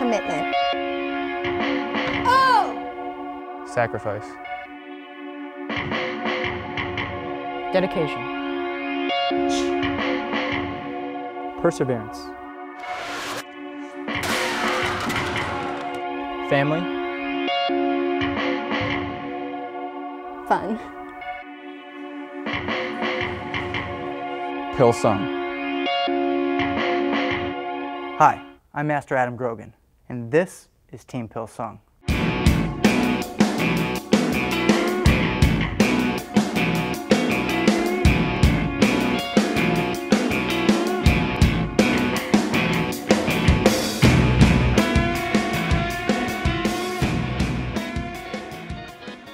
Commitment. Oh! Sacrifice. Dedication. Perseverance. Family. Fun. Pilsung. Hi, I'm Master Adam Grogin, and this is Team Pilsung.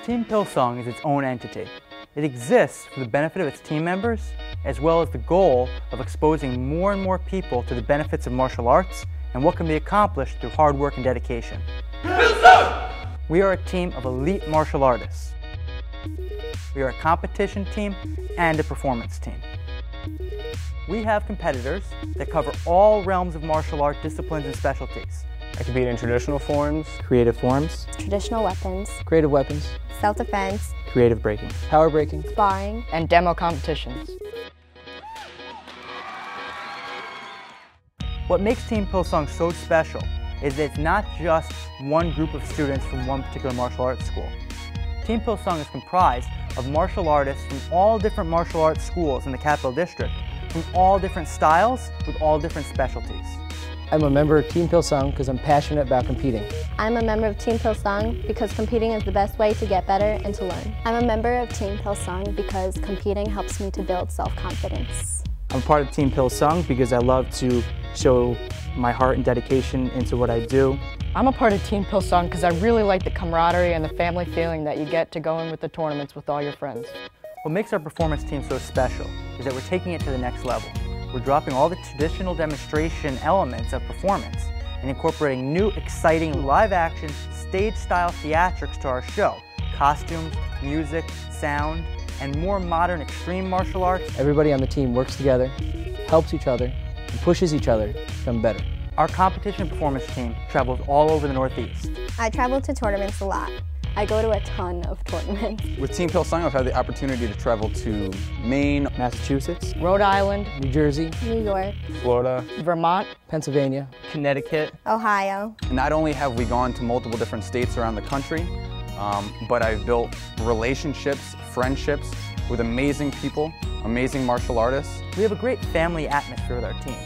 Team Pilsung is its own entity. It exists for the benefit of its team members, as well as the goal of exposing more and more people to the benefits of martial arts and what can be accomplished through hard work and dedication. We are a team of elite martial artists. We are a competition team and a performance team. We have competitors that cover all realms of martial art disciplines and specialties. I compete in traditional forms, Creative forms, Traditional weapons. Creative weapons. Self-defense. creative breaking. Power breaking. Sparring. And demo competitions. What makes Team Pilsung so special is that it's not just one group of students from one particular martial arts school. Team Pilsung is comprised of martial artists from all different martial arts schools in the Capital District, from all different styles with all different specialties. I'm a member of Team Pilsung because I'm passionate about competing. I'm a member of Team Pilsung because competing is the best way to get better and to learn. I'm a member of Team Pilsung because competing helps me to build self-confidence. I'm part of Team Pilsung because I love to show my heart and dedication into what I do. I'm a part of Team Pilsung because I really like the camaraderie and the family feeling that you get to go in with the tournaments with all your friends. What makes our performance team so special is that we're taking it to the next level. We're dropping all the traditional demonstration elements of performance and incorporating new, exciting, live-action, stage-style theatrics to our show. Costumes, music, sound, and more modern extreme martial arts. Everybody on the team works together, helps each other, and pushes each other to become better. Our competition performance team travels all over the Northeast. I travel to tournaments a lot. I go to a ton of tournaments. With Team Pilsung, I've had the opportunity to travel to Maine, Massachusetts, Rhode Island, New Jersey, New York, Florida, Vermont, Pennsylvania, Connecticut, Ohio. Not only have we gone to multiple different states around the country, um, but I've built relationships, friendships with amazing people, amazing martial artists. We have a great family atmosphere with our team.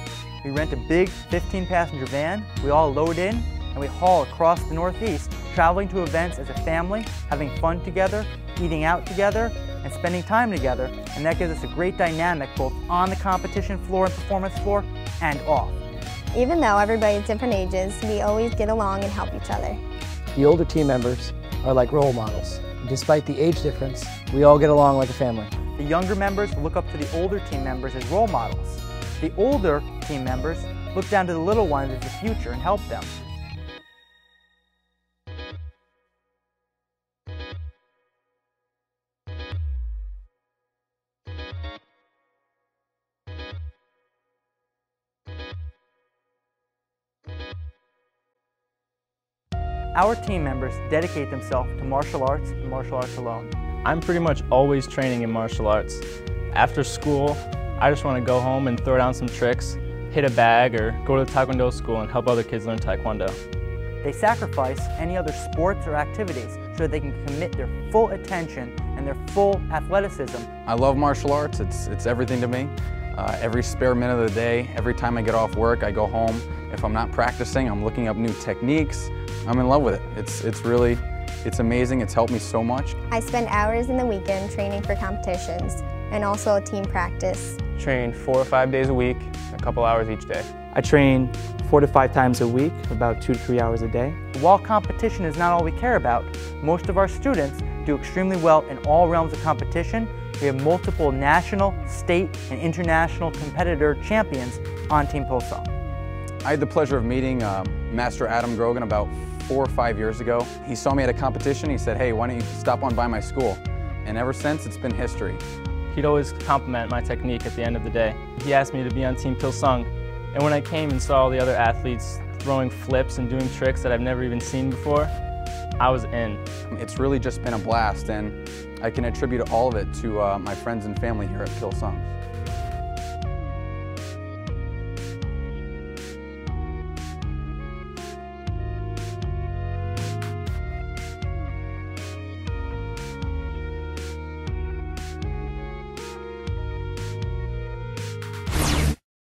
We rent a big 15 passenger van, we all load in, and we haul across the Northeast, traveling to events as a family, having fun together, eating out together, and spending time together. And that gives us a great dynamic both on the competition floor and performance floor and off. Even though everybody's different ages, we always get along and help each other. the older team members are like role models. Despite the age difference, we all get along like a family. The younger members look up to the older team members as role models. The older team members look down to the little ones as the future and help them. Our team members dedicate themselves to martial arts and martial arts alone. I'm pretty much always training in martial arts. After school, I just want to go home and throw down some tricks, hit a bag, or go to the Taekwondo school and help other kids learn Taekwondo. They sacrifice any other sports or activities so that they can commit their full attention and their full athleticism. I love martial arts, it's, it's everything to me. Uh, every spare minute of the day, every time I get off work, I go home. If I'm not practicing, I'm looking up new techniques. I'm in love with it. It's, it's really, it's amazing. It's helped me so much. I spend hours in the weekend training for competitions and also team practice. Train four or five days a week, a couple hours each day. I train four to five times a week, about two to three hours a day. While competition is not all we care about, most of our students do extremely well in all realms of competition. We have multiple national, state, and international competitor champions on Team Pilsung. I had the pleasure of meeting um, Master Adam Grogin about four or five years ago. He saw me at a competition. He said, hey, why don't you stop on by my school? And ever since, it's been history. He'd always compliment my technique at the end of the day. He asked me to be on Team Pilsung, and when I came and saw all the other athletes throwing flips and doing tricks that I've never even seen before, I was in. It's really just been a blast and I can attribute all of it to uh, my friends and family here at Pilsung.